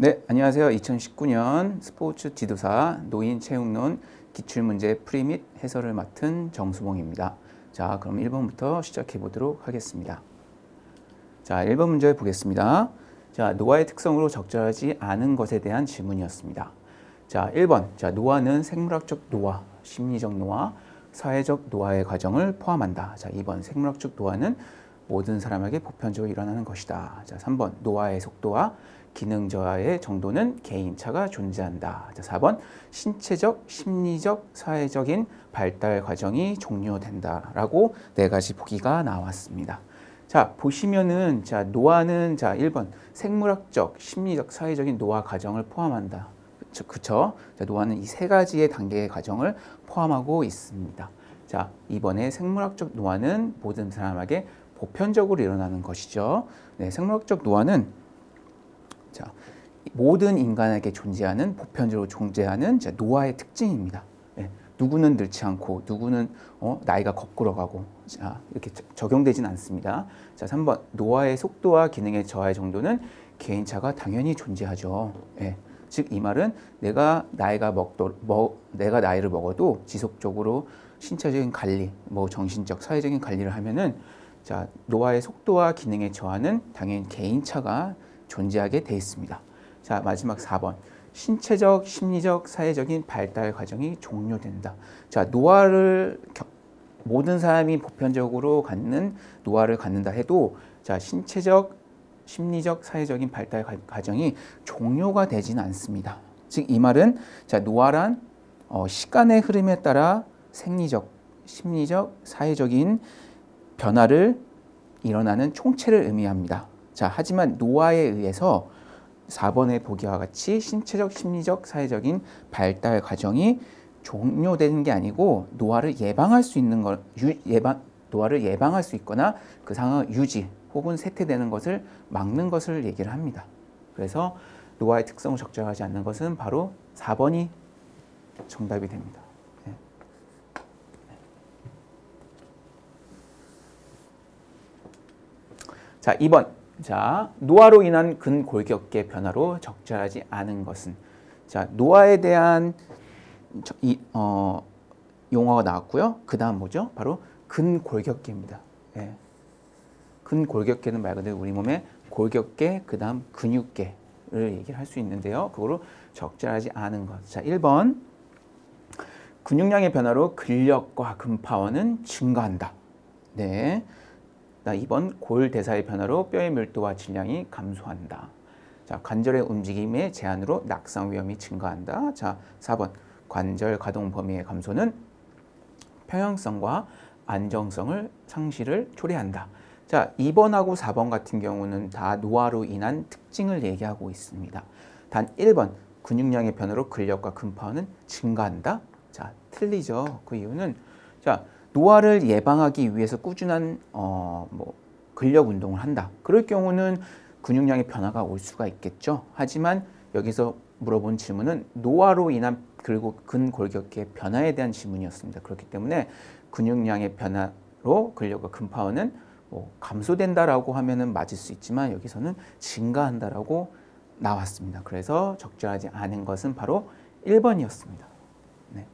네, 안녕하세요. 2019년 스포츠 지도사 노인 체육론 기출문제 풀이 및 해설을 맡은 정수봉입니다. 자, 그럼 1번부터 시작해 보도록 하겠습니다. 자, 1번 문제 보겠습니다. 자, 노화의 특성으로 적절하지 않은 것에 대한 질문이었습니다. 자, 1번. 자, 노화는 생물학적 노화, 심리적 노화, 사회적 노화의 과정을 포함한다. 자, 2번. 생물학적 노화는 모든 사람에게 보편적으로 일어나는 것이다. 자, 3번. 노화의 속도와 기능 저하의 정도는 개인차가 존재한다. 자, 4번. 신체적, 심리적, 사회적인 발달 과정이 종료된다 라고 네 가지 보기가 나왔습니다. 자, 보시면은 자, 노화는 자, 1번. 생물학적, 심리적, 사회적인 노화 과정을 포함한다. 그쵸? 그쵸? 자, 노화는 이 세 가지의 단계의 과정을 포함하고 있습니다. 자, 이번에 생물학적 노화는 모든 사람에게 보편적으로 일어나는 것이죠. 네, 생물학적 노화는 자, 모든 인간에게 존재하는 보편적으로 존재하는 자, 노화의 특징입니다. 네, 누구는 늙지 않고 누구는 어, 나이가 거꾸로 가고 자, 이렇게 적용되진 않습니다. 자, 3번 노화의 속도와 기능의 저하의 정도는 개인차가 당연히 존재하죠. 네. 즉이 말은 내가 나이가 먹도 먹 내가 나이를 먹어도 지속적으로 신체적인 관리, 뭐 정신적, 사회적인 관리를 하면은 자 노화의 속도와 기능의 저하는 당연히 개인차가 존재하게 돼 있습니다. 자 마지막 4번 신체적, 심리적, 사회적인 발달 과정이 종료된다. 자 노화를 겨, 모든 사람이 보편적으로 갖는 노화를 갖는다 해도 자 신체적, 심리적, 사회적인 발달 과정이 종료가 되지는 않습니다. 즉 이 말은 자 노화란 어, 시간의 흐름에 따라 생리적, 심리적, 사회적인 변화를 일어나는 총체를 의미합니다. 자 하지만 노화에 의해서 4번의 보기와 같이 신체적, 심리적, 사회적인 발달 과정이 종료되는 게 아니고 노화를 예방할 수 있는 걸 예방 노화를 예방할 수 있거나 그 상황을 유지 혹은 쇠퇴되는 것을 막는 것을 얘기를 합니다. 그래서 노화의 특성을 적절하지 않는 것은 바로 4번이 정답이 됩니다. 네. 자, 2번. 자, 노화로 인한 근골격계 변화로 적절하지 않은 것은 자, 노화에 대한 이, 어, 용어가 나왔고요. 그 다음 뭐죠? 바로 근골격계입니다. 네. 근골격계는 말 그대로 우리 몸의 골격계, 그 다음 근육계를 얘기를 할 수 있는데요. 그거로 적절하지 않은 것. 자, 1번. 근육량의 변화로 근력과 근파워는 증가한다. 네. 2번. 골 대사의 변화로 뼈의 밀도와 질량이 감소한다. 자, 관절의 움직임의 제한으로 낙상 위험이 증가한다. 자, 4번. 관절 가동 범위의 감소는 평형성과 안정성을 상실을 초래한다. 자, 2번하고 4번 같은 경우는 다 노화로 인한 특징을 얘기하고 있습니다. 단 1번 근육량의 변화로 근력과 근파는 증가한다. 자, 틀리죠. 그 이유는 자, 노화를 예방하기 위해서 꾸준한 어, 뭐 근력 운동을 한다. 그럴 경우는 근육량의 변화가 올 수가 있겠죠. 하지만 여기서 물어본 질문은 노화로 인한 그리고 근골격계 변화에 대한 질문이었습니다. 그렇기 때문에 근육량의 변화로 근력과 근파워는 뭐 감소된다라고 하면은 맞을 수 있지만 여기서는 증가한다라고 나왔습니다. 그래서 적절하지 않은 것은 바로 1번이었습니다. 네.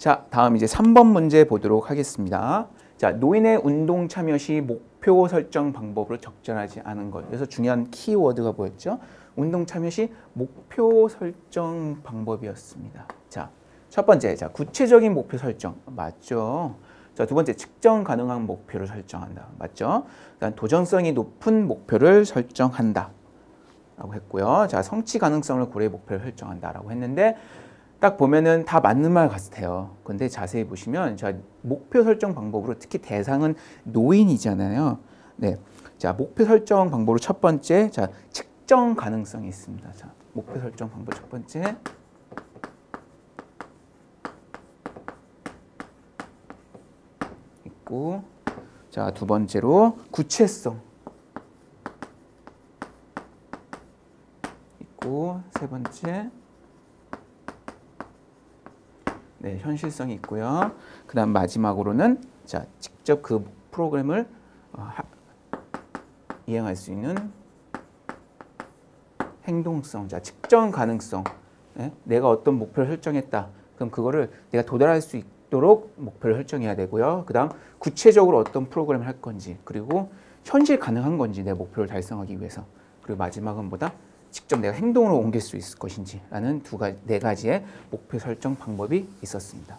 자, 다음 이제 3번 문제 보도록 하겠습니다. 자, 노인의 운동 참여 시 목표 설정 방법으로 적절하지 않은 것. 그래서 중요한 키워드가 뭐였죠? 운동 참여 시 목표 설정 방법이었습니다. 자, 첫 번째, 자 구체적인 목표 설정 맞죠? 자, 두 번째, 측정 가능한 목표를 설정한다. 맞죠? 그다음 도전성이 높은 목표를 설정한다. 라고 했고요. 자, 성취 가능성을 고려해 목표를 설정한다 라고 했는데 딱 보면은 다 맞는 말 같아요. 근데 자세히 보시면 자, 목표 설정 방법으로 특히 대상은 노인이잖아요. 네. 자, 목표 설정 방법으로 첫 번째, 자, 측 측정 가능성이 있습니다. 자, 목표 설정 방법 첫 번째. 있고 자, 두 번째로 구체성. 있고 세 번째 네, 현실성이 있고요. 그 다음 마지막으로는 자 직접 그 프로그램을 어, 하, 이행할 수 있는 행동성, 자 측정 가능성. 네? 내가 어떤 목표를 설정했다. 그럼 그거를 내가 도달할 수 있도록 목표를 설정해야 되고요. 그 다음 구체적으로 어떤 프로그램을 할 건지 그리고 현실 가능한 건지 내 목표를 달성하기 위해서 그리고 마지막은 뭐다? 직접 내가 행동으로 옮길 수 있을 것인지라는 두 가지 네 가지의 목표 설정 방법이 있었습니다.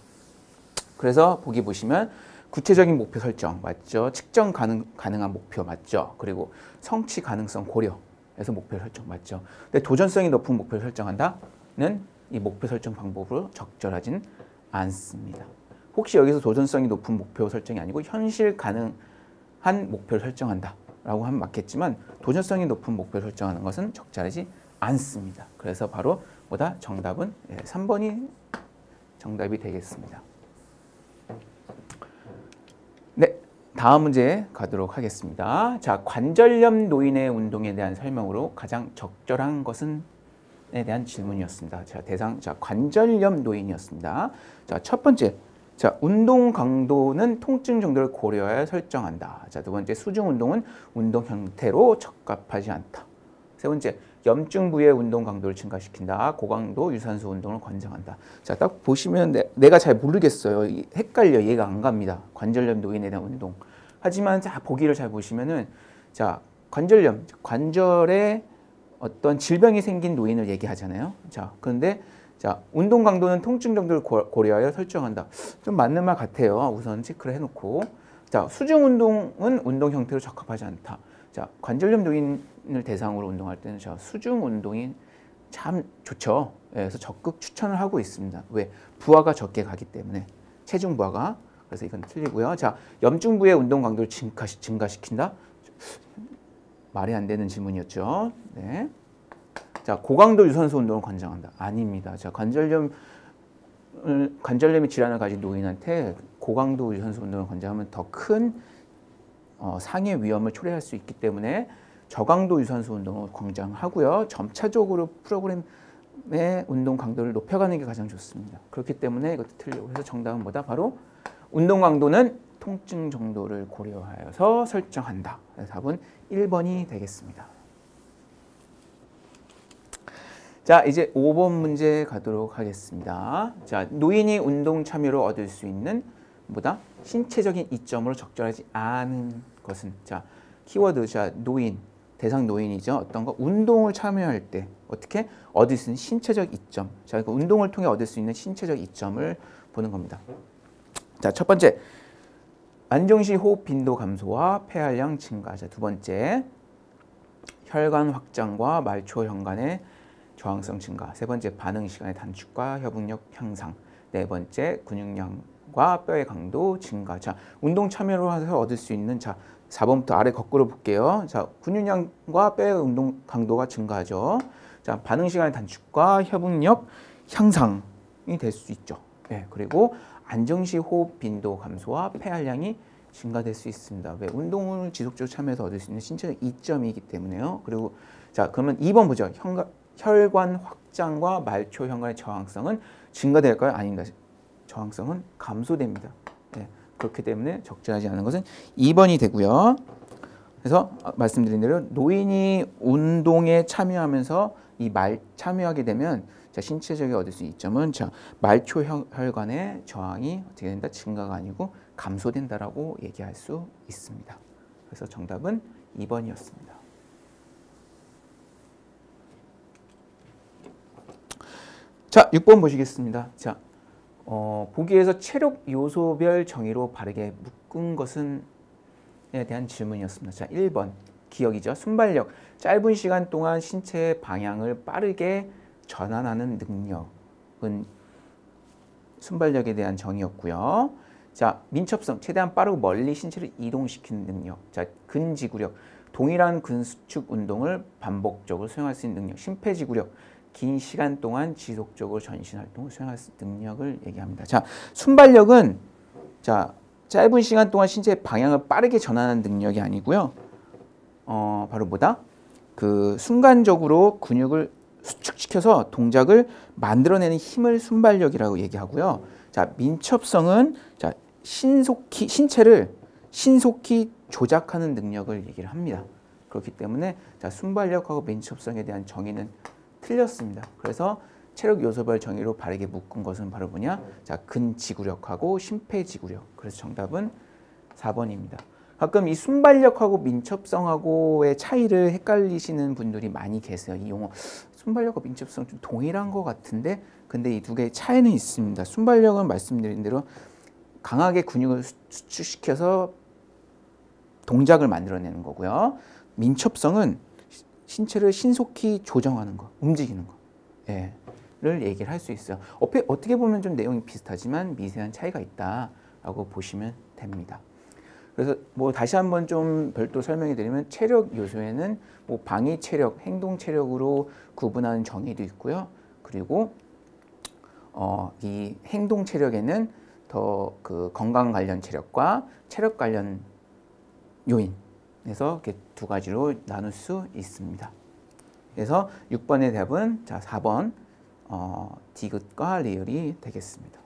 그래서 보기 보시면 구체적인 목표 설정 맞죠? 측정 가능 가능한 목표 맞죠? 그리고 성취 가능성 고려해서 목표 설정 맞죠? 근데 도전성이 높은 목표 설정한다는 이 목표 설정 방법으로 적절하진 않습니다. 혹시 여기서 도전성이 높은 목표 설정이 아니고 현실 가능한 목표를 설정한다. 라고 하면 맞겠지만 도전성이 높은 목표를 설정하는 것은 적절하지 않습니다. 그래서 바로 뭐다? 정답은 3번이 정답이 되겠습니다. 네, 다음 문제 가도록 하겠습니다. 자, 관절염 노인의 운동에 대한 설명으로 가장 적절한 것은 에 대한 질문이었습니다. 자, 대상 자, 관절염 노인이었습니다. 자, 첫 번째 자, 운동 강도는 통증 정도를 고려하여 설정한다. 자, 두 번째, 수중 운동은 운동 형태로 적합하지 않다. 세 번째, 염증 부위의 운동 강도를 증가시킨다. 고강도 유산소 운동을 권장한다. 자, 딱 보시면 내, 가잘 모르겠어요. 헷갈려. 이해가 안 갑니다. 관절염 노인에 대한 운동. 하지만 자, 보기를 잘 보시면은 자, 관절염, 관절에 어떤 질병이 생긴 노인을 얘기하잖아요. 자, 그런데 자, 운동 강도는 통증 정도를 고려하여 설정한다. 좀 맞는 말 같아요. 우선 체크를 해놓고. 자, 수중 운동은 운동 형태로 적합하지 않다. 자, 관절염 노인을 대상으로 운동할 때는 자, 수중 운동이 참 좋죠. 예, 그래서 적극 추천을 하고 있습니다. 왜? 부하가 적게 가기 때문에. 체중 부하가. 그래서 이건 틀리고요. 자, 염증 부의 운동 강도를 증가시킨다? 말이 안 되는 질문이었죠. 네. 자, 고강도 유산소 운동을 권장한다. 아닙니다. 자, 관절염 관절염의 질환을 가진 노인한테 고강도 유산소 운동을 권장하면 더큰 어, 상해 위험을 초래할 수 있기 때문에 저강도 유산소 운동을 권장하고요. 점차적으로 프로그램의 운동 강도를 높여가는 게 가장 좋습니다. 그렇기 때문에 이것도 틀리고 그래서 정답은 뭐다? 바로 운동 강도는 통증 정도를 고려하여서 설정한다. 답은 1번이 되겠습니다. 자, 이제 5번 문제 가도록 하겠습니다. 자, 노인이 운동 참여로 얻을 수 있는 뭐다? 신체적인 이점으로 적절하지 않은 것은 자, 키워드 자, 노인, 대상 노인이죠. 어떤 거? 운동을 참여할 때 어떻게 얻을 수 있는 신체적 이점. 자, 그 운동을 통해 얻을 수 있는 신체적 이점을 보는 겁니다. 자, 첫 번째. 안정시 호흡 빈도 감소와 폐활량 증가. 자, 두 번째. 혈관 확장과 말초 현관의 저항성 증가, 세 번째 반응 시간의 단축과 협응력 향상, 네 번째 근육량과 뼈의 강도 증가. 자, 운동 참여로 해서 얻을 수 있는 자, 4번부터 아래 거꾸로 볼게요. 자, 근육량과 뼈의 운동 강도가 증가하죠. 자, 반응 시간의 단축과 협응력 향상이 될 수 있죠. 네, 그리고 안정시 호흡 빈도 감소와 폐활량이 증가될 수 있습니다. 왜 운동을 지속적으로 참여해서 얻을 수 있는 신체적 이점이기 때문에요. 그리고 자 그러면 2번 보죠. 혈관, 혈관 확장과 말초 혈관의 저항성은 증가될까요? 아닙니다. 저항성은 감소됩니다. 네, 그렇기 때문에 적절하지 않은 것은 2번이 되고요. 그래서 말씀드린 대로 노인이 운동에 참여하면서 이 말 참여하게 되면 자, 신체적인 얻을 수 이점은 자, 말초 혈관의 저항이 어떻게 된다? 증가가 아니고 감소된다라고 얘기할 수 있습니다. 그래서 정답은 2번이었습니다. 자, 6번 보시겠습니다. 자, 어, 보기에서 체력 요소별 정의로 바르게 묶은 것은 에 대한 질문이었습니다. 자, 1번 기억이죠. 순발력. 짧은 시간 동안 신체의 방향을 빠르게 전환하는 능력은 순발력에 대한 정의였고요. 자, 민첩성. 최대한 빠르고 멀리 신체를 이동시키는 능력. 자, 근지구력. 동일한 근수축 운동을 반복적으로 수행할 수 있는 능력. 심폐지구력. 긴 시간 동안 지속적으로 전신 활동을 수행할 능력을 얘기합니다. 자, 순발력은 자, 짧은 시간 동안 신체의 방향을 빠르게 전환하는 능력이 아니고요. 어, 바로 뭐다? 그 순간적으로 근육을 수축시켜서 동작을 만들어내는 힘을 순발력이라고 얘기하고요. 자, 민첩성은 자, 신속히 신체를 신속히 조작하는 능력을 얘기를 합니다. 그렇기 때문에 자, 순발력하고 민첩성에 대한 정의는 틀렸습니다. 그래서 체력 요소별 정의로 바르게 묶은 것은 바로 뭐냐? 자, 근지구력하고 심폐지구력. 그래서 정답은 4번입니다. 가끔 이 순발력하고 민첩성하고의 차이를 헷갈리시는 분들이 많이 계세요. 이 용어 순발력과 민첩성 좀 동일한 것 같은데 근데 이 두 개의 차이는 있습니다. 순발력은 말씀드린 대로 강하게 근육을 수축시켜서 동작을 만들어내는 거고요. 민첩성은 신체를 신속히 조정하는 거, 움직이는 거. 예. 를 얘기를 할 수 있어요. 어떻게 보면 좀 내용이 비슷하지만 미세한 차이가 있다라고 보시면 됩니다. 그래서 뭐 다시 한번 좀 별도 설명해 드리면 체력 요소에는 뭐 방위 체력, 행동 체력으로 구분하는 정의도 있고요. 그리고 어, 이 행동 체력에는 더 그 건강 관련 체력과 체력 관련 요인 에서 이렇게 두 가지로 나눌 수 있습니다. 그래서 6번의 답은 자 4번 어, 디귿과 리을이 되겠습니다.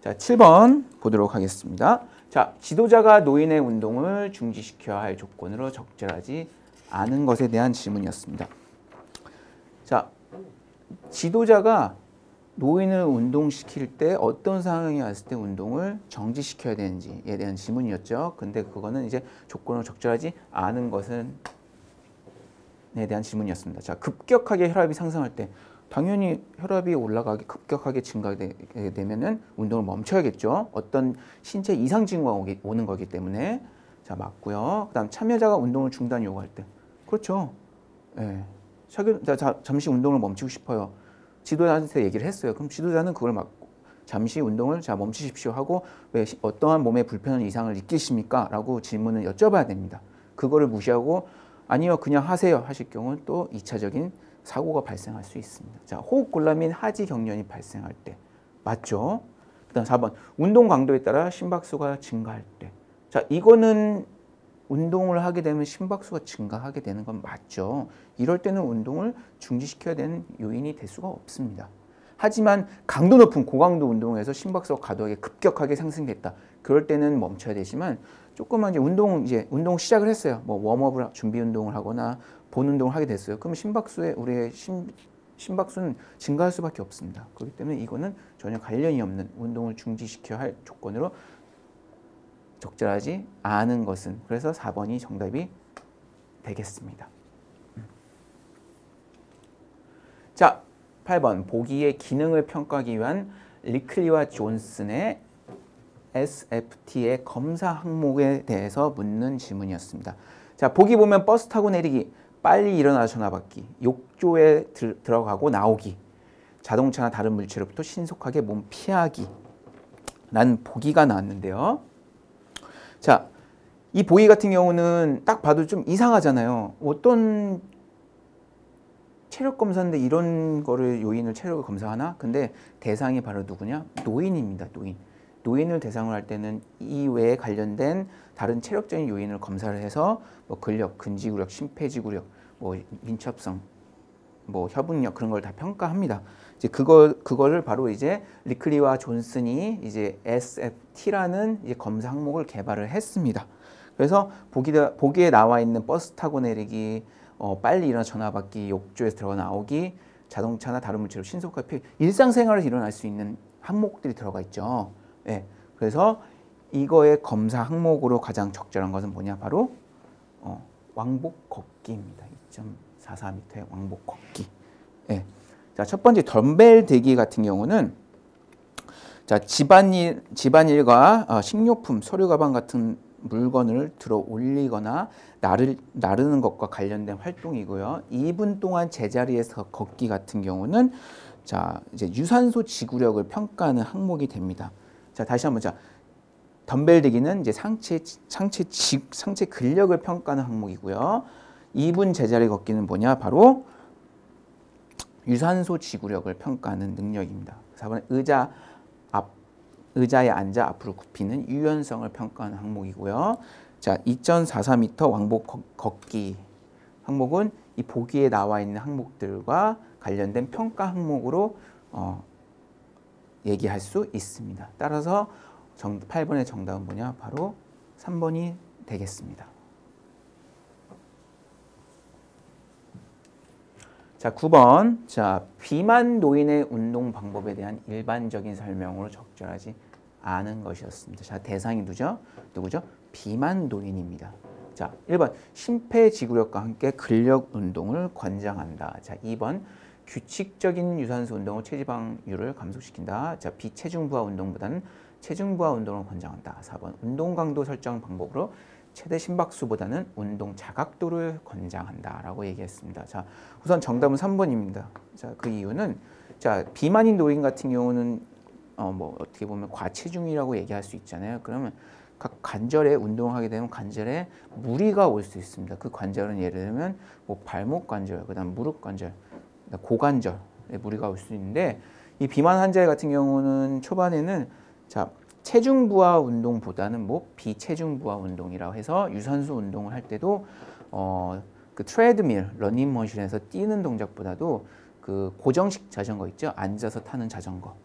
자, 7번 보도록 하겠습니다. 자, 지도자가 노인의 운동을 중지시켜야 할 조건으로 적절하지 않은 것에 대한 질문이었습니다. 자, 지도자가 노인을 운동시킬 때 어떤 상황이 왔을 때 운동을 정지시켜야 되는지에 대한 질문이었죠. 근데 그거는 이제 조건으로 적절하지 않은 것은 에 대한 질문이었습니다. 자, 급격하게 혈압이 상승할 때 당연히 혈압이 올라가게 급격하게 증가되게 되면은 운동을 멈춰야겠죠. 어떤 신체 이상 징후가 오는 거기 때문에 자 맞고요. 그다음 참여자가 운동을 중단 요구할 때 그렇죠. 예. 자, 자, 잠시 운동을 멈추고 싶어요. 지도자한테 얘기를 했어요. 그럼 지도자는 그걸 막고 잠시 운동을 자 멈추십시오 하고 왜 어떠한 몸의 불편한 이상을 느끼십니까? 라고 질문을 여쭤봐야 됩니다. 그거를 무시하고 아니요 그냥 하세요 하실 경우는 또 2차적인 사고가 발생할 수 있습니다. 자, 호흡곤란 및 하지 경련이 발생할 때 맞죠? 그다음 4번 운동 강도에 따라 심박수가 증가할 때. 자, 이거는 운동을 하게 되면 심박수가 증가하게 되는 건 맞죠. 이럴 때는 운동을 중지시켜야 되는 요인이 될 수가 없습니다. 하지만 강도 높은 고강도 운동에서 심박수가 과도하게 급격하게 상승됐다. 그럴 때는 멈춰야 되지만 조금만 이제 운동 이제 운동 시작을 했어요. 뭐 웜업을 준비 운동을 하거나 본 운동을 하게 됐어요. 그럼 심박수에 우리의 심, 심박수는 증가할 수밖에 없습니다. 그렇기 때문에 이거는 전혀 관련이 없는 운동을 중지시켜야 할 조건으로 적절하지 않은 것은 그래서 4번이 정답이 되겠습니다. 음. 자, 8번 보기의 기능을 평가하기 위한 리클리와 존슨의 SFT의 검사 항목에 대해서 묻는 질문이었습니다. 자, 보기 보면 버스 타고 내리기, 빨리 일어나 전화 받기, 욕조에 들, 들어가고 나오기, 자동차나 다른 물체로부터 신속하게 몸 피하기. 난 보기가 나왔는데요. 자, 이 보기 같은 경우는 딱 봐도 좀 이상하잖아요. 어떤 체력 검사인데 이런 거를 요인을 체력을 검사하나? 근데 대상이 바로 누구냐? 노인입니다. 노인. 노인을 대상으로 할 때는 이 외에 관련된 다른 체력적인 요인을 검사를 해서 뭐 근력, 근지구력, 심폐지구력, 뭐 민첩성, 뭐 협응력 그런 걸 다 평가합니다. 이제 그거 그거를 바로 이제 리클리와 존슨이 이제 SFT라는 이제 검사 항목을 개발을 했습니다. 그래서 보기 보기에 나와 있는 버스 타고 내리기, 어, 빨리 일어나 전화 받기, 욕조에서 들어가 나오기, 자동차나 다른 물체로 신속하게 일상생활에서 일어날 수 있는 항목들이 들어가 있죠. 예. 네. 그래서 이거의 검사 항목으로 가장 적절한 것은 뭐냐? 바로 어, 왕복 걷기입니다. 2.44m의 왕복 걷기. 예. 자, 첫 번째 덤벨 대기 같은 경우는 자, 집안일 집안일과 어, 식료품, 서류 가방 같은 물건을 들어 올리거나 나르, 나르는 것과 관련된 활동이고요. 2분 동안 제자리에서 걷기 같은 경우는 자, 이제 유산소 지구력을 평가하는 항목이 됩니다. 자, 다시 한번 자. 덤벨 대기는 이제 상체 상체 지, 상체 근력을 평가하는 항목이고요. 2분 제자리 걷기는 뭐냐? 바로 유산소 지구력을 평가하는 능력입니다. 4번 의자 앞 의자에 앉아 앞으로 굽히는 유연성을 평가하는 항목이고요. 자, 2.44m 왕복 걷기 항목은 이 보기에 나와 있는 항목들과 관련된 평가 항목으로 어, 얘기할 수 있습니다. 따라서 정, 8번의 정답은 뭐냐? 바로 3번이 되겠습니다. 자, 9번. 자, 비만 노인의 운동 방법에 대한 일반적인 설명으로 적절하지 않은 것이었습니다. 자, 대상이 누구죠? 누구죠? 비만 노인입니다. 자, 1번. 심폐지구력과 함께 근력 운동을 권장한다. 자, 2번. 규칙적인 유산소 운동은 체지방률을 감소시킨다. 자, 비체중 부하 운동보다는 체중 부하 운동을 권장한다. 4번. 운동 강도 설정 방법으로 최대 심박수보다는 운동 자각도를 권장한다라고 얘기했습니다. 자, 우선 정답은 3번입니다. 자, 그 이유는 자, 비만인 노인 같은 경우는 어, 뭐 어떻게 보면 과체중이라고 얘기할 수 있잖아요. 그러면 각 관절에 운동하게 되면 관절에 무리가 올 수 있습니다. 그 관절은 예를 들면 뭐 발목 관절, 그다음 무릎 관절, 고관절에 무리가 올 수 있는데 이 비만 환자 같은 경우는 초반에는 자 체중 부하 운동보다는 뭐 비체중 부하 운동이라고 해서 유산소 운동을 할 때도 어, 그 트레드밀, 러닝머신에서 뛰는 동작보다도 그 고정식 자전거 있죠? 앉아서 타는 자전거가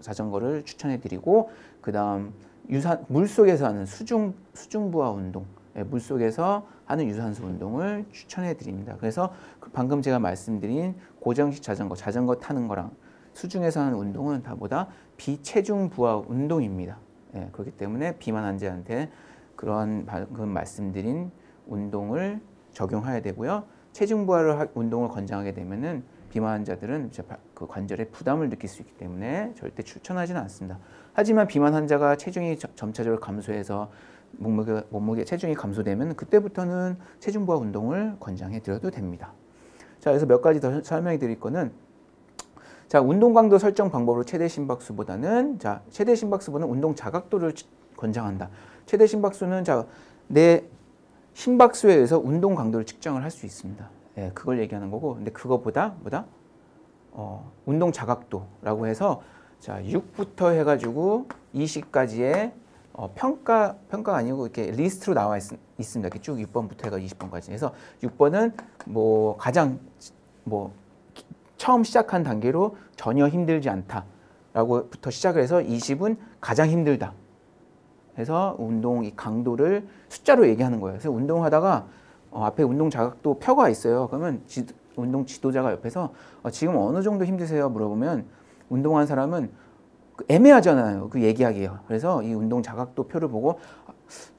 자전거를 추천해 드리고 그 다음 유산 물 속에서 하는 수중 수중 부하 운동, 예, 물 속에서 하는 유산소 운동을 추천해 드립니다. 그래서 그 방금 제가 말씀드린 고정식 자전거, 자전거 타는 거랑 수중에서 하는 운동은 다보다 비체중 부하 운동입니다. 예, 그렇기 때문에 비만 환자한테 그런 방금 말씀드린 운동을 적용해야 되고요. 체중 부하를 운동을 권장하게 되면은 비만 환자들은 그 관절에 부담을 느낄 수 있기 때문에 절대 추천하지는 않습니다. 하지만 비만 환자가 체중이 점차적으로 감소해서 몸무게, 몸무게 체중이 감소되면 그때부터는 체중 부하 운동을 권장해 드려도 됩니다. 자, 그래서 몇 가지 더 설명해 드릴 거는 자, 운동 강도 설정 방법으로 최대 심박수보다는 자, 최대 심박수보다는 운동 자각도를 권장한다. 최대 심박수는 자, 내 심박수에 의해서 운동 강도를 측정을 할 수 있습니다. 예, 그걸 얘기하는 거고. 근데 그거보다 뭐다? 어, 운동 자각도라고 해서 자, 6부터 해 가지고 20까지의 어, 평가 평가 아니고 이렇게 리스트로 나와 있, 습니다 이렇게 쭉 6번부터 해가 20번까지. 그래서 6번은 뭐 가장 뭐 처음 시작한 단계로 전혀 힘들지 않다라고부터 시작을 해서 20은 가장 힘들다. 해서 운동 이 강도를 숫자로 얘기하는 거예요. 그래서 운동하다가 어, 앞에 운동 자각도 표가 있어요. 그러면 지, 운동 지도자가 옆에서 어, 지금 어느 정도 힘드세요? 물어보면 운동한 사람은 그 애매하잖아요. 그 얘기하기가. 그래서 이 운동 자각도 표를 보고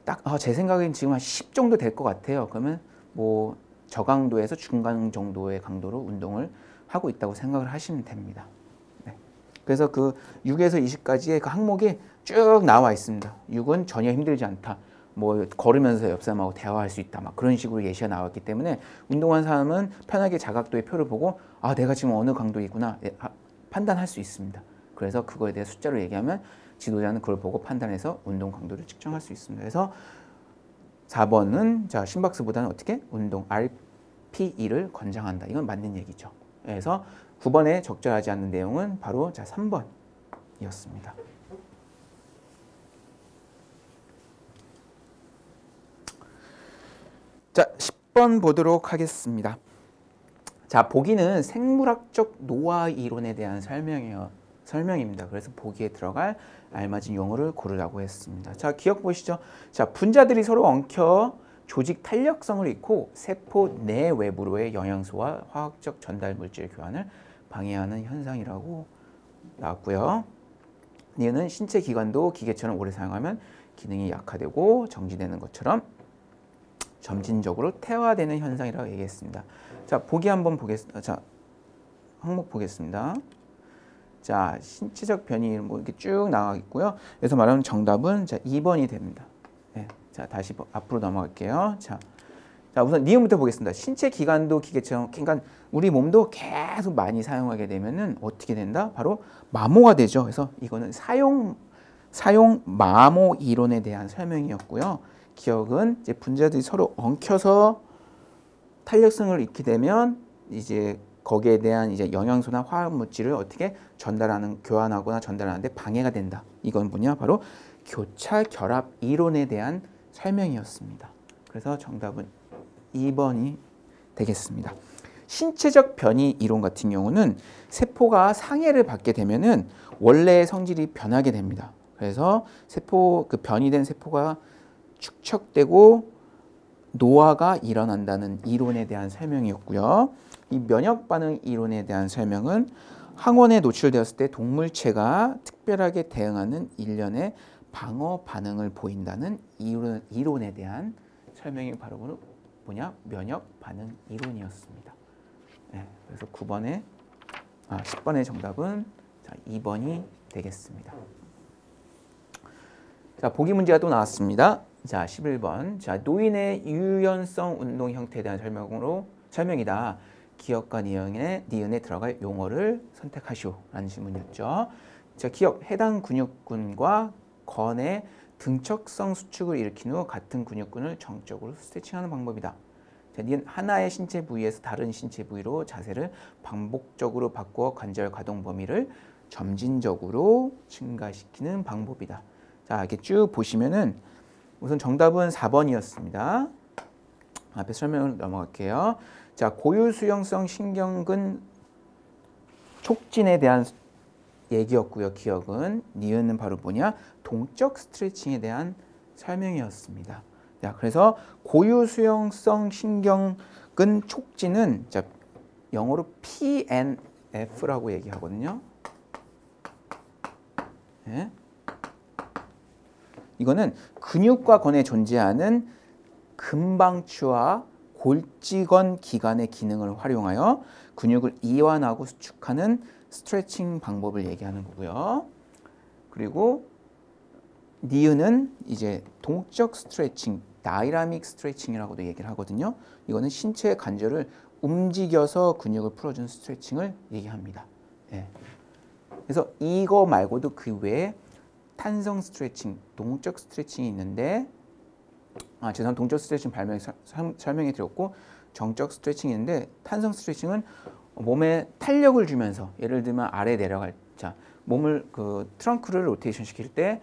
딱제 아, 생각엔 지금 한 10 정도 될 것 같아요. 그러면 뭐 저강도에서 중간 정도의 강도로 운동을 하고 있다고 생각을 하시면 됩니다. 네. 그래서 그 6에서 20까지의 그 항목이 쭉 나와 있습니다. 6은 전혀 힘들지 않다. 뭐 걸으면서 옆 사람하고 대화할 수 있다. 막 그런 식으로 예시가 나왔기 때문에 운동한 사람은 편하게 자각도의 표를 보고 아 내가 지금 어느 강도이구나 네, 판단할 수 있습니다. 그래서 그거에 대해 숫자로 얘기하면 지도자는 그걸 보고 판단해서 운동 강도를 측정할 수 있습니다. 그래서 4번은 자 심박수보다는 어떻게 운동 RPE를 권장한다. 이건 맞는 얘기죠. 그래서 9번에 적절하지 않는 내용은 바로 자 3번이었습니다. 자 10번 보도록 하겠습니다. 자 보기는 생물학적 노화 이론에 대한 설명이에요. 설명입니다. 그래서 보기에 들어갈 알맞은 용어를 고르라고 했습니다. 자 기억 보시죠. 자 분자들이 서로 엉켜 조직 탄력성을 잃고 세포 내외부로의 영양소와 화학적 전달 물질 교환을 방해하는 현상이라고 나왔고요. 이는 신체 기관도 기계처럼 오래 사용하면 기능이 약화되고 정지되는 것처럼 점진적으로 퇴화되는 현상이라고 얘기했습니다. 자, 보기 한번 보겠습니다. 자, 항목 보겠습니다. 자, 신체적 변이 뭐 이렇게 쭉 나와 있고요. 그래서 말하는 정답은 자, 2번이 됩니다. 네. 자, 다시 앞으로 넘어갈게요. 자, 자 우선 니은부터 보겠습니다. 신체 기관도 기계처럼, 그러니까 우리 몸도 계속 많이 사용하게 되면은 어떻게 된다? 바로 마모가 되죠. 그래서 이거는 사용 사용 마모 이론에 대한 설명이었고요. 기억은 이제 분자들이 서로 엉켜서 탄력성을 잃게 되면 이제 거기에 대한 이제 영양소나 화학 물질을 어떻게 전달하는 교환하거나 전달하는데 방해가 된다. 이건 뭐냐? 바로 교차 결합 이론에 대한 설명이었습니다. 그래서 정답은 2번이 되겠습니다. 신체적 변이 이론 같은 경우는 세포가 상해를 받게 되면은 원래의 성질이 변하게 됩니다. 그래서 세포 그 변이된 세포가 축척되고 노화가 일어난다는 이론에 대한 설명이었고요. 이 면역 반응 이론에 대한 설명은 항원에 노출되었을 때 동물체가 특별하게 대응하는 일련의 방어 반응을 보인다는 이론, 이론에 대한 설명이 바로 뭐냐? 면역 반응 이론이었습니다. 네, 그래서 9번에 아, 10번의 정답은 자, 2번이 되겠습니다. 자, 보기 문제가 또 나왔습니다. 자, 11번. 자, 노인의 유연성 운동 형태에 대한 설명으로 설명이다. 기억과 니은에, 니은에 들어갈 용어를 선택하시오. 라는 질문이었죠. 자, 기억, 해당 근육군과 건의 등척성 수축을 일으킨 후 같은 근육군을 정적으로 스트레칭하는 방법이다. 자, 니은 하나의 신체 부위에서 다른 신체 부위로 자세를 반복적으로 바꾸어 관절 가동 범위를 점진적으로 증가시키는 방법이다. 자, 이렇게 쭉 보시면은 우선 정답은 4번이었습니다. 앞에 설명을 넘어갈게요. 자, 고유 수용성 신경근 촉진에 대한 얘기였고요. 기억은 니은은 바로 뭐냐? 동적 스트레칭에 대한 설명이었습니다. 자, 그래서 고유 수용성 신경근 촉진은 자, 영어로 PNF라고 얘기하거든요. 네? 이거는 근육과 건에 존재하는 금방추와 골직원 기관의 기능을 활용하여 근육을 이완하고 수축하는 스트레칭 방법을 얘기하는 거고요. 그리고 니은은 이제 동적 스트레칭, 다이나믹 스트레칭이라고도 얘기를 하거든요. 이거는 신체의 관절을 움직여서 근육을 풀어주는 스트레칭을 얘기합니다. 네. 그래서 이거 말고도 그 외에 탄성 스트레칭, 동적 스트레칭이 있는데 아, 죄송합니다. 동적 스트레칭 설명해 드렸고 정적 스트레칭이 있는데 탄성 스트레칭은 몸에 탄력을 주면서 예를 들면 아래 내려갈 자 몸을 그 트렁크를 로테이션 시킬 때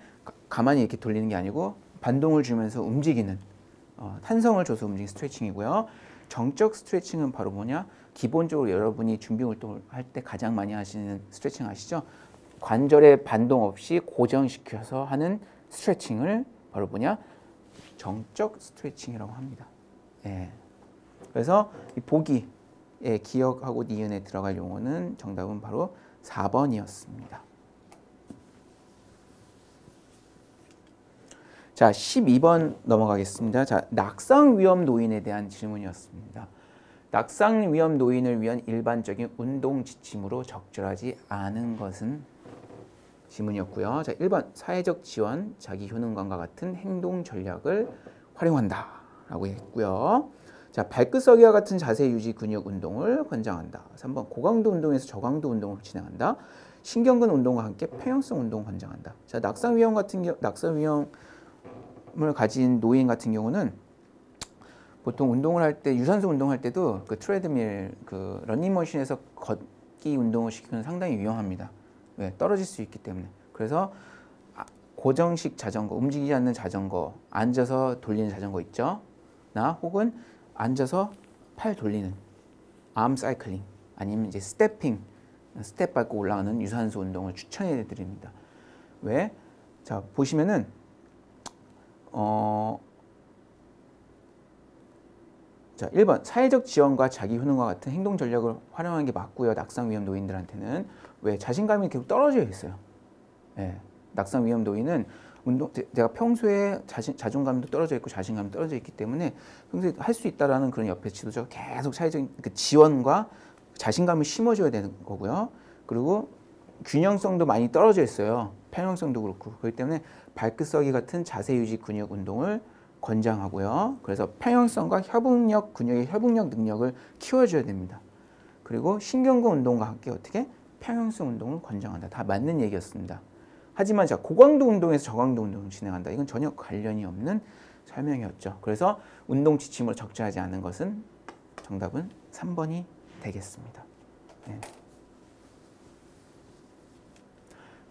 가만히 이렇게 돌리는 게 아니고 반동을 주면서 움직이는 어, 탄성을 줘서 움직이는 스트레칭이고요. 정적 스트레칭은 바로 뭐냐? 기본적으로 여러분이 준비 활동을 할 때 가장 많이 하시는 스트레칭 아시죠? 관절의 반동 없이 고정시켜서 하는 스트레칭을 바로 뭐냐? 정적 스트레칭이라고 합니다. 예. 그래서 이 보기 에 기억하고 니은에 들어갈 용어는 정답은 바로 4번이었습니다. 자, 12번 넘어가겠습니다. 자, 낙상 위험 노인에 대한 질문이었습니다. 낙상 위험 노인을 위한 일반적인 운동 지침으로 적절하지 않은 것은 질문이었고요. 자, 1번 사회적 지원, 자기 효능감과 같은 행동 전략을 활용한다 라고 했고요. 자, 발끝서기와 같은 자세 유지 근육 운동을 권장한다. 3번 고강도 운동에서 저강도 운동을 진행한다. 신경근 운동과 함께 평형성 운동을 권장한다. 자, 낙상 위험 같은 낙상 위험을 가진 노인 같은 경우는 보통 운동을 할 때 유산소 운동할 때도 그 트레드밀 그 러닝머신에서 걷기 운동을 시키는 상당히 위험합니다. 왜? 떨어질 수 있기 때문에. 그래서 아, 고정식 자전거, 움직이지 않는 자전거, 앉아서 돌리는 자전거 있죠? 나 혹은 앉아서 팔 돌리는 arm cycling 아니면 이제 stepping, 스텝 밟고 올라가는 유산소 운동을 추천해 드립니다. 왜? 자, 보시면은 어 자, 1번 사회적 지원과 자기 효능과 같은 행동 전략을 활용하는 게 맞고요. 낙상 위험 노인들한테는 왜 자신감이 계속 떨어져 있어요. 예. 낙상 위험 노인은 운동 제가 평소에 자신, 자존감도 떨어져 있고 자신감도 떨어져 있기 때문에 평소에 할 수 있다라는 그런 옆에 지도자가 계속 사회적인 그 지원과 자신감을 심어줘야 되는 거고요. 그리고 균형성도 많이 떨어져 있어요. 평형성도 그렇고 그렇기 때문에 발끝서기 같은 자세 유지 근육 운동을 권장하고요. 그래서 평형성과 협응력 근육의 협응력 능력을 키워줘야 됩니다. 그리고 신경근 운동과 함께 어떻게 평형성 운동을 권장한다. 다 맞는 얘기였습니다. 하지만 자 고강도 운동에서 저강도 운동을 진행한다. 이건 전혀 관련이 없는 설명이었죠. 그래서 운동 지침으로 적절하지 않은 것은 정답은 3번이 되겠습니다. 네.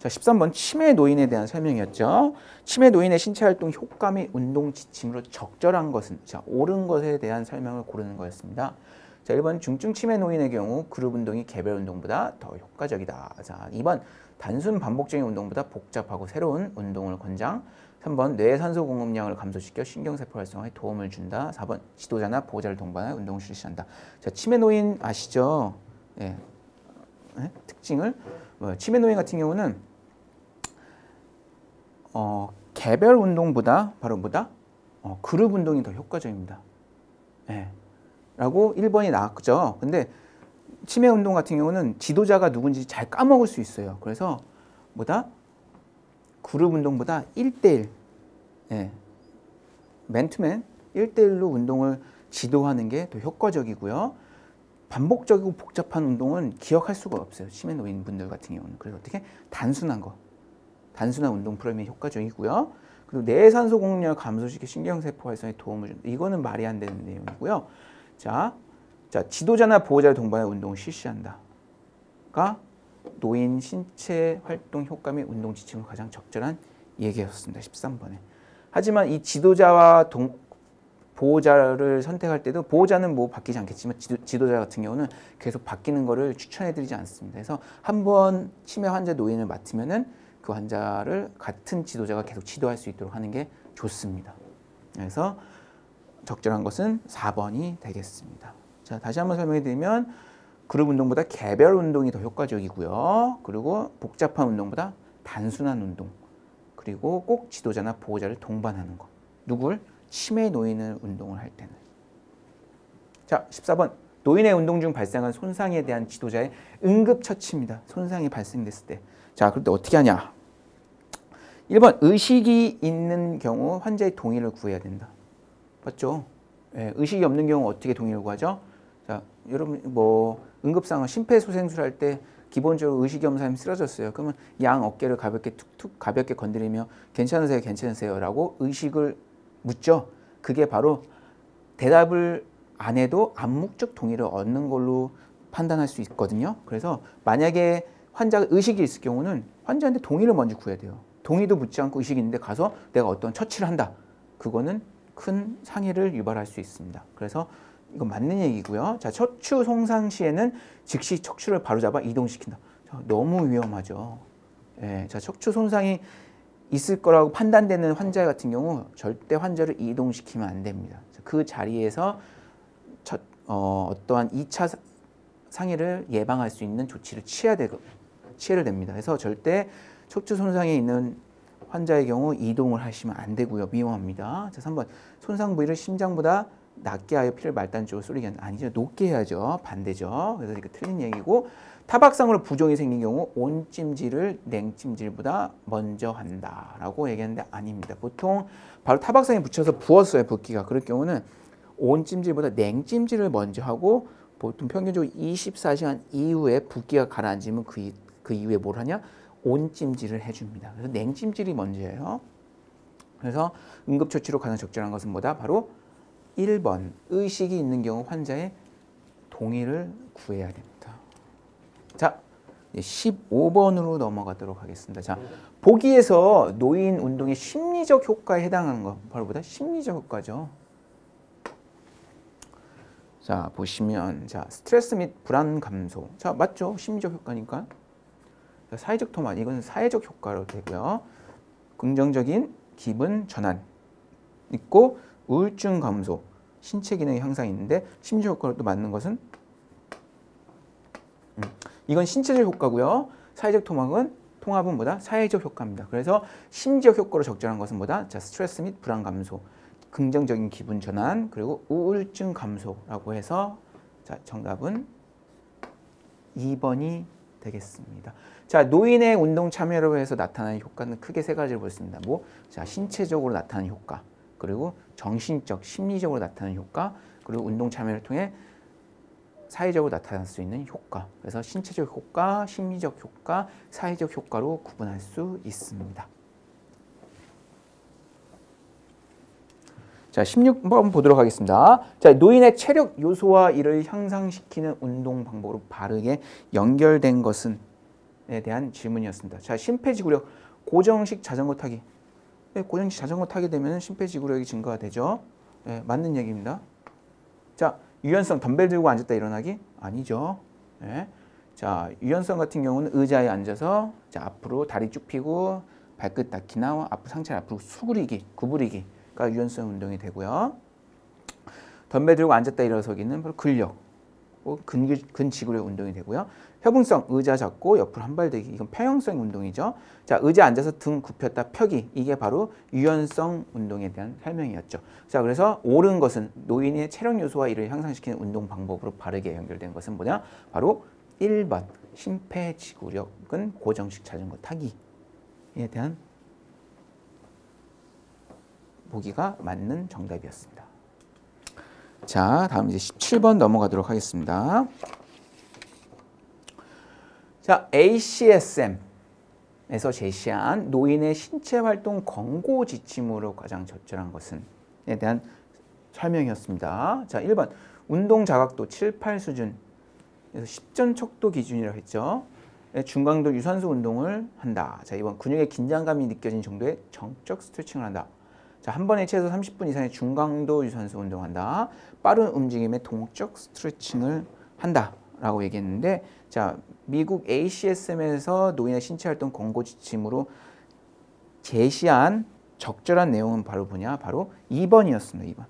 자, 13번 치매 노인에 대한 설명이었죠. 치매 노인의 신체 활동 효과 및 운동 지침으로 적절한 것은 자, 옳은 것에 대한 설명을 고르는 거였습니다. 자, 1번 중증 치매 노인의 경우 그룹 운동이 개별 운동보다 더 효과적이다. 자, 2번 단순 반복적인 운동보다 복잡하고 새로운 운동을 권장. 3번 뇌 산소 공급량을 감소시켜 신경세포 활성화에 도움을 준다. 4번 지도자나 보호자를 동반해 운동을 실시한다. 자, 치매 노인 아시죠? 예. 예? 특징을 뭐, 치매 노인 같은 경우는 어, 개별 운동보다 바로 뭐다? 어, 그룹 운동이 더 효과적입니다. 예. 라고 1번이 나왔죠. 근데 치매 운동 같은 경우는 지도자가 누군지 잘 까먹을 수 있어요. 그래서 뭐다? 그룹 운동보다 1대1 예. 맨투맨 1대1로 운동을 지도하는 게 더 효과적이고요. 반복적이고 복잡한 운동은 기억할 수가 없어요. 치매 노인분들 같은 경우는. 그래서 어떻게 단순한 거. 단순한 운동 프로그램이 효과적이고요. 그리고 내산소 공력 감소시켜 신경세포 활성에 도움을 준다. 이거는 말이 안 되는 내용이고요. 자, 자 지도자나 보호자를 동반해 운동을 실시한다가 노인 신체 활동 효과 및 운동 지침을 가장 적절한 얘기였습니다. 13번에. 하지만 이 지도자와 동, 보호자를 선택할 때도 보호자는 뭐 바뀌지 않겠지만 지도, 자 같은 경우는 계속 바뀌는 거를 추천해드리지 않습니다. 그래서 한 번 치매 환자 노인을 맡으면은 그 환자를 같은 지도자가 계속 지도할 수 있도록 하는 게 좋습니다. 그래서 적절한 것은 4번이 되겠습니다. 자, 다시 한번 설명해 드리면 그룹 운동보다 개별 운동이 더 효과적이고요. 그리고 복잡한 운동보다 단순한 운동. 그리고 꼭 지도자나 보호자를 동반하는 것. 누굴? 치매 노인을 운동을 할 때는. 자, 14번. 노인의 운동 중 발생한 손상에 대한 지도자의 응급처치입니다. 손상이 발생됐을 때. 자, 때 어떻게 하냐? 1번 의식이 있는 경우 환자의 동의를 구해야 된다. 맞죠? 예, 의식이 없는 경우 어떻게 동의를 구하죠? 자, 여러분 뭐 응급상황 심폐소생술 할 때 기본적으로 사람이 쓰러졌어요. 그러면 양 어깨를 가볍게 툭툭 가볍게 건드리며 괜찮으세요, 괜찮으세요라고 의식을 묻죠. 그게 바로 대답을 안 해도 암묵적 동의를 얻는 걸로 판단할 수 있거든요. 그래서 만약에 환자가 의식이 있을 경우는 환자한테 동의를 먼저 구해야 돼요. 동의도 묻지 않고 의식이 있는데 가서 내가 어떤 처치를 한다. 그거는 큰 상해를 유발할 수 있습니다. 그래서 이건 맞는 얘기고요. 자, 척추 손상 시에는 즉시 척추를 바로잡아 이동시킨다. 자, 너무 위험하죠. 예, 자, 척추 손상이 있을 거라고 판단되는 환자 같은 경우 절대 환자를 이동시키면 안 됩니다. 그 자리에서 첫, 어, 어떠한 2차 상해를 예방할 수 있는 조치를 취해야 되고 취해야 됩니다. 그래서 절대 척추 손상이 있는 환자의 경우 이동을 하시면 안 되고요. 위험합니다. 자, 3번. 손상 부위를 심장보다 낮게 하여 피를 말단 쪽으로 쏠리게. 아니죠. 높게 해야죠. 반대죠. 그래서 이거 틀린 얘기고 타박상으로 부종이 생긴 경우 온찜질을 냉찜질보다 먼저 한다라고 얘기하는데 아닙니다. 보통 바로 타박상에 붙여서 부었어요. 붓기가. 그럴 경우는 온찜질보다 냉찜질을 먼저 하고 보통 평균적으로 24시간 이후에 붓기가 가라앉으면 그, 그 이후에 뭘 하냐? 온찜질을 해줍니다. 그래서 냉찜질이 먼저예요. 그래서 응급처치로 가장 적절한 것은 뭐다? 바로 1번 의식이 있는 경우 환자의 동의를 구해야 됩니다. 자, 15번으로 넘어가도록 하겠습니다. 자, 보기에서 노인 운동의 심리적 효과에 해당하는 것 바로 보다 심리적 효과죠. 자, 보시면 자, 스트레스 및 불안 감소. 자, 맞죠? 심리적 효과니까. 사회적 토만 이건 사회적 효과로 되고요. 긍정적인 기분 전환 있고 우울증 감소, 신체 기능 향상이 있는데 심리적 효과로 또 맞는 것은 음, 이건 신체적 효과고요. 사회적 토막은 통합은 뭐다? 사회적 효과입니다. 그래서 심리적 효과로 적절한 것은 뭐다? 자, 스트레스 및 불안 감소, 긍정적인 기분 전환, 그리고 우울증 감소라고 해서 자, 정답은 2번이 되겠습니다. 자, 노인의 운동 참여로 해서 나타나는 효과는 크게 세 가지를 볼수 있습니다. 뭐, 자, 신체적으로 나타나는 효과, 그리고 정신적, 심리적으로 나타나는 효과, 그리고 운동 참여를 통해 사회적으로 나타날 수 있는 효과. 그래서 신체적 효과, 심리적 효과, 사회적 효과로 구분할 수 있습니다. 자, 16번 보도록 하겠습니다. 자, 노인의 체력 요소와 이를 향상시키는 운동 방법으로 바르게 연결된 것은 에 대한 질문이었습니다. 자, 심폐지구력 고정식 자전거 타기. 네, 고정식 자전거 타게 되면 심폐지구력이 증가가 되죠. 네, 맞는 얘기입니다. 자, 유연성 덤벨 들고 앉았다 일어나기? 아니죠. 예. 자, 유연성 같은 경우는 의자에 앉아서 자, 앞으로 다리 쭉 펴고 발끝 닿기나 앞 상체 앞으로 수그리기, 구부리기가 유연성 운동이 되고요. 덤벨 들고 앉았다 일어서기는 바로 근력, 근, 근지구력 운동이 되고요. 협응성, 의자 잡고 옆으로 한 발 대기, 이건 평형성 운동이죠. 자, 의자 앉아서 등 굽혔다 펴기, 이게 바로 유연성 운동에 대한 설명이었죠. 자, 그래서 옳은 것은 노인의 체력 요소와 이를 향상시키는 운동 방법으로 바르게 연결된 것은 뭐냐? 바로 1번 심폐지구력은 고정식 자전거 타기에 대한 보기가 맞는 정답이었습니다. 자, 다음 이제 17번 넘어가도록 하겠습니다. 자, ACSM에서 제시한 노인의 신체 활동 권고 지침으로 가장 적절한 것은 에 대한 설명이었습니다. 자, 1번 운동 자각도 7, 8 수준 그래서 10전 척도 기준이라고 했죠. 네, 중강도 유산소 운동을 한다. 자, 이번 근육의 긴장감이 느껴진 정도의 정적 스트레칭을 한다. 자, 한 번에 최소 30분 이상의 중강도 유산소 운동한다. 빠른 움직임의 동적 스트레칭을 한다. 라고 얘기했는데 자, 미국 ACSM에서 노인의 신체 활동 권고 지침으로 제시한 적절한 내용은 바로 뭐냐? 바로 2번이었습니다. 2번.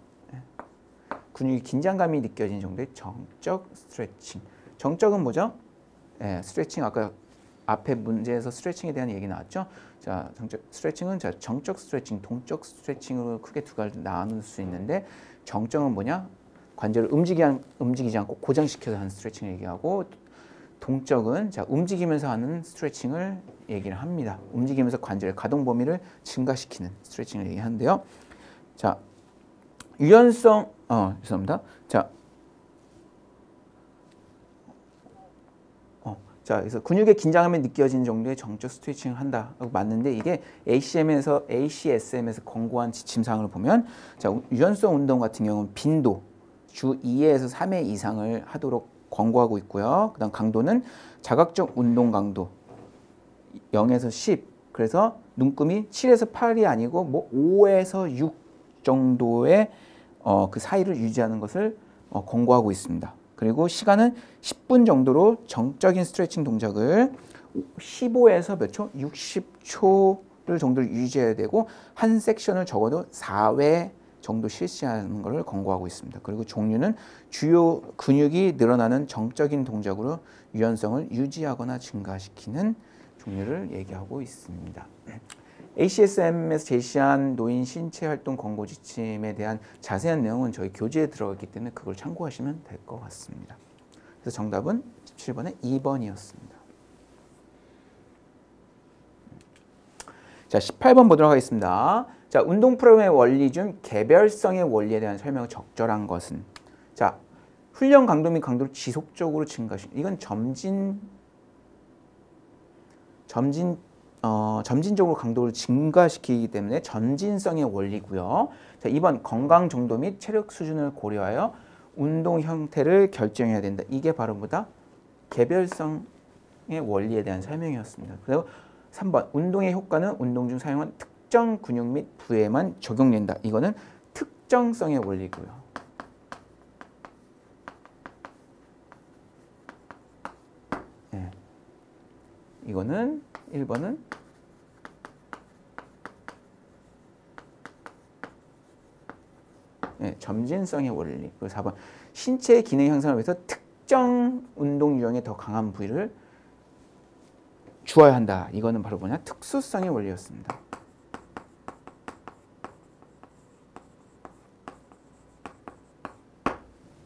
근육이 긴장감이 느껴진 정도의 정적 스트레칭. 정적은 뭐죠? 예, 스트레칭 아까 앞에 문제에서 스트레칭에 대한 얘기 나왔죠. 자, 정적 스트레칭은 자, 정적 스트레칭, 동적 스트레칭으로 크게 두 가지 나눌 수 있는데 정적은 뭐냐? 관절을 움직이, 움직이지 않고 고정시켜서 하는 스트레칭을 얘기하고 동적은 자, 움직이면서 하는 스트레칭을 얘기를 합니다. 움직이면서 관절의 가동 범위를 증가시키는 스트레칭을 얘기하는데요. 자, 유연성 어, 죄송합니다. 자, 자, 그래서 근육의 긴장감이 느껴지는 정도의 정적 스트레칭을 한다. 맞는데 이게 ACM에서 ACSM에서 권고한 지침사항을 보면 자, 유연성 운동 같은 경우는 빈도 주 2회에서 3회 이상을 하도록 권고하고 있고요. 그다음 강도는 자각적 운동 강도 0에서 10. 그래서 눈금이 7에서 8이 아니고 뭐 5에서 6 정도의 어, 그 사이를 유지하는 것을 어, 권고하고 있습니다. 그리고 시간은 10분 정도로 정적인 스트레칭 동작을 15에서 몇 초? 60초를 정도를 유지해야 되고 한 섹션을 적어도 4회 정도 실시하는 것을 권고하고 있습니다. 그리고 종류는 주요 근육이 늘어나는 정적인 동작으로 유연성을 유지하거나 증가시키는 종류를 얘기하고 있습니다. ACSM에서 제시한 노인 신체 활동 권고 지침에 대한 자세한 내용은 저희 교재에 들어갔기 때문에 그걸 참고하시면 될 것 같습니다. 그래서 정답은 17번의 2번이었습니다. 자, 18번 보도록 하겠습니다. 자, 운동 프로그램의 원리 중 개별성의 원리에 대한 설명을 적절한 것은 자, 훈련 강도 및 강도를 지속적으로 증가시 이건 점진 점진 어, 점진적으로 강도를 증가시키기 때문에 점진성의 원리고요. 자, 2번 건강 정도 및 체력 수준을 고려하여 운동 형태를 결정해야 된다. 이게 바로 뭐다? 개별성의 원리에 대한 설명이었습니다. 그리고 3번 운동의 효과는 운동 중 사용한 특 정 근육 및 부에만 적용된다. 이거는 특정성의 원리고요. 네. 이거는 1번은 네, 점진성의 원리. 그리고 4번 신체 기능 향상을 위해서 특정 운동 유형에 더 강한 부위를 주어야 한다. 이거는 바로 뭐냐? 특수성의 원리였습니다.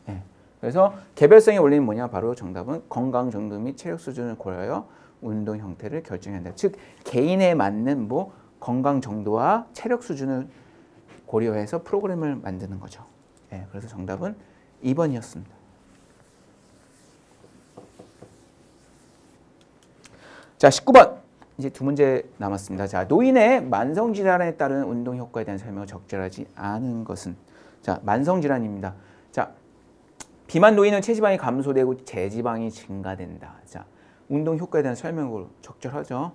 네, 그래서 개별성의 원리는 뭐냐? 바로 정답은 건강 정도 및 체력 수준을 고려하여 운동 형태를 결정해야 한다. 즉 개인에 맞는 뭐 건강 정도와 체력 수준을 고려해서 프로그램을 만드는 거죠. 네, 그래서 정답은 2번이었습니다. 자, 19번. 이제 두 문제 남았습니다. 자, 노인의 만성 질환에 따른 운동 효과에 대한 설명을 적절하지 않은 것은 자, 만성 질환입니다. 자, 비만 노인은 체지방이 감소되고 재지방이 증가된다. 자, 운동 효과에 대한 설명으로 적절하죠.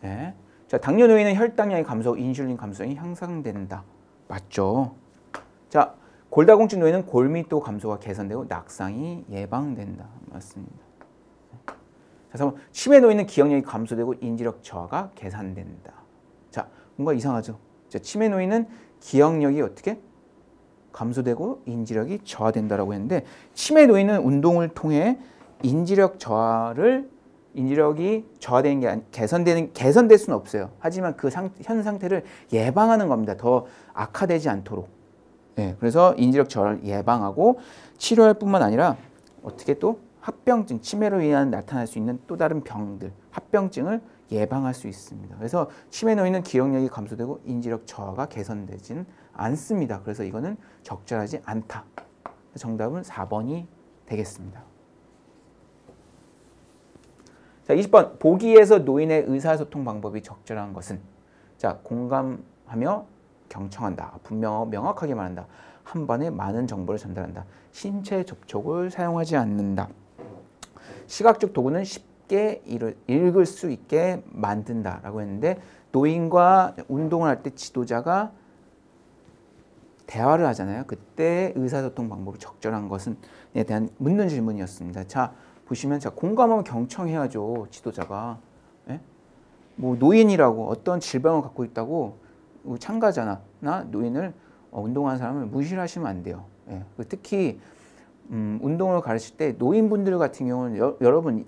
네. 자, 당뇨 노인은 혈당량이 감소, 인슐린 감소성이 향상된다. 맞죠? 자, 골다공증 노인은 골밀도 감소가 개선되고 낙상이 예방된다. 맞습니다. 자, 3번 치매 노인은 기억력이 감소되고 인지력 저하가 개선된다. 자, 뭔가 이상하죠? 자, 치매 노인은 기억력이 어떻게 감소되고 인지력이 저하된다라고 했는데 치매 노인은 운동을 통해 인지력 저하를 인지력이 저하되는 게 개선되는 개선될 수는 없어요. 하지만 그 상, 현 상태를 예방하는 겁니다. 더 악화되지 않도록. 네, 그래서 인지력 저하를 예방하고 치료할 뿐만 아니라 어떻게 또 합병증, 치매로 인한 나타날 수 있는 또 다른 병들, 합병증을 예방할 수 있습니다. 그래서 치매 노인은 기억력이 감소되고 인지력 저하가 개선되지는 않습니다. 그래서 이거는 적절하지 않다. 정답은 4번이 되겠습니다. 자, 20번. 보기에서 노인의 의사소통 방법이 적절한 것은 자, 공감하며 경청한다. 분명 명확하게 말한다. 한 번에 많은 정보를 전달한다. 신체 접촉을 사용하지 않는다. 시각적 도구는 쉽게 읽을 수 있게 만든다라고 했는데 노인과 운동을 할 때 지도자가 대화를 하잖아요. 그때 의사소통 방법이 적절한 것은에 대한 묻는 질문이었습니다. 자 보시면 자 공감하면 경청해야죠 지도자가. 예? 뭐 노인이라고 어떤 질병을 갖고 있다고 참가자나 노인을 어, 운동하는 사람을 무시하시면 안 돼요. 예. 그 특히 음, 운동을 가르칠 때 노인분들 같은 경우는 여, 여러분이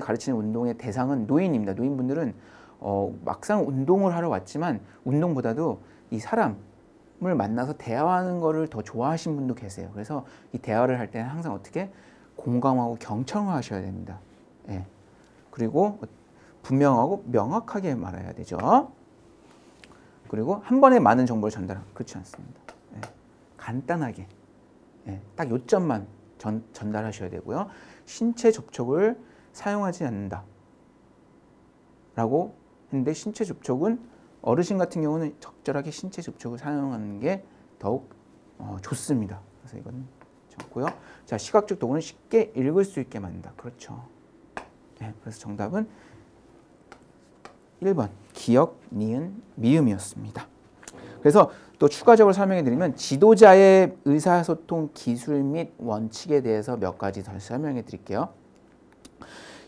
가르치는 운동의 대상은 노인입니다. 노인분들은 어, 막상 운동을 하러 왔지만 운동보다도 이 사람 을 만나서 대화하는 거를 더 좋아하시는 분도 계세요. 그래서 이 대화를 할 때는 항상 어떻게 공감하고 경청을 하셔야 됩니다. 예. 그리고 분명하고 명확하게 말해야 되죠. 그리고 한 번에 많은 정보를 전달 그렇지 않습니다. 예. 간단하게 예. 딱 요점만 전, 전달하셔야 되고요. 신체 접촉을 사용하지 않는다. 라고 했는데 신체 접촉은 어르신 같은 경우는 적절하게 신체 접촉을 사용하는 게 더욱 어, 좋습니다. 그래서 이건 좋고요. 자, 시각적 도구는 쉽게 읽을 수 있게 만든다. 그렇죠. 네, 그래서 정답은 1번 기억, 니은, 미음이었습니다. 그래서 또 추가적으로 설명해 드리면 지도자의 의사소통 기술 및 원칙에 대해서 몇 가지 더 설명해 드릴게요.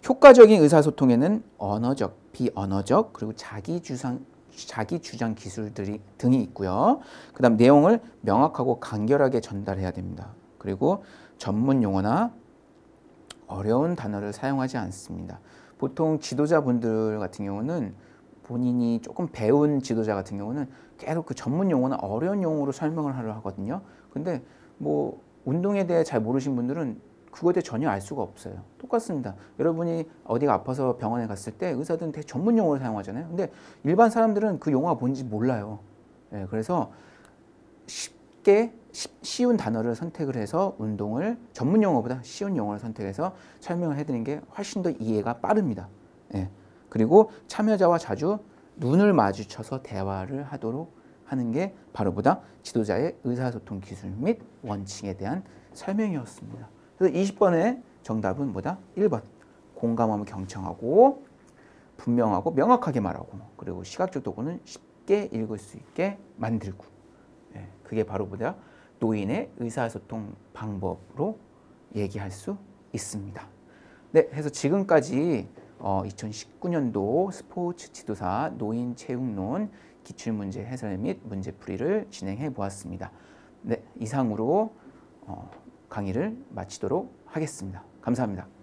효과적인 의사소통에는 언어적, 비언어적, 그리고 자기 주상 자기 주장 기술들이 등이 있고요. 그다음 내용을 명확하고 간결하게 전달해야 됩니다. 그리고 전문 용어나 어려운 단어를 사용하지 않습니다. 보통 지도자분들 같은 경우는 본인이 조금 배운 지도자 같은 경우는 계속 그 전문 용어나 어려운 용어로 설명을 하려 하거든요. 근데 뭐 운동에 대해 잘 모르신 분들은 그거에 대해 전혀 알 수가 없어요. 똑같습니다. 여러분이 어디가 아파서 병원에 갔을 때 의사들은 되게 전문 용어를 사용하잖아요. 근데 일반 사람들은 그 용어가 뭔지 몰라요. 네, 그래서 쉽게 쉬운 단어를 선택을 해서 운동을 전문 용어보다 쉬운 용어를 선택해서 설명을 해드리는 게 훨씬 더 이해가 빠릅니다. 예. 그리고 참여자와 자주 눈을 마주쳐서 대화를 하도록 하는 게 바로 보다 지도자의 의사소통 기술 및 원칙에 대한 설명이었습니다. 그래서 20번의 정답은 뭐다? 1번. 공감하면 경청하고 분명하고 명확하게 말하고 그리고 시각적 도구는 쉽게 읽을 수 있게 만들고 예, 그게 바로 뭐다? 노인의 의사소통 방법으로 얘기할 수 있습니다. 네, 해서 지금까지 어, 2019년도 스포츠 지도사 노인 체육론 기출문제 해설 및 문제풀이를 진행해 보았습니다. 네, 이상으로 어, 강의를 마치도록 하겠습니다. 감사합니다.